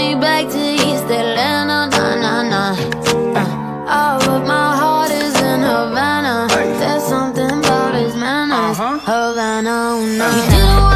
me back to East Atlanta, nah, nah, nah uh, Oh, but my heart is in Havana. There's something about his manners. Uh-huh. Havana, nah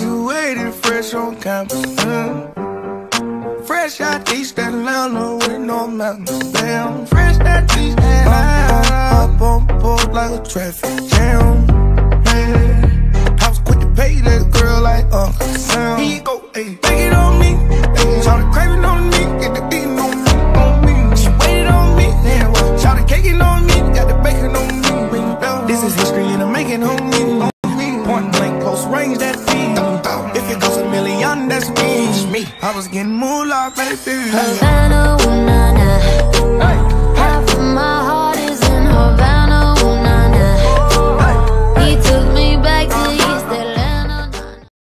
graduated fresh on campus. mm. Fresh out East Atlanta with no mountains. Damn, fresh out East Atlanta. Up on board like a traffic jam. Man, I was quick to pay that girl like Uncle Sam. He go, hey, take it on me. Hey, shout the craving on me, get the beating on me, on me. She waited on me, damn. Shout the caking on me, got the bacon on me. This is history and I'm making me. Point blank, close range, that feed. If it goes a million, that's me. I was getting moolah, baby. Havana, ooh na na.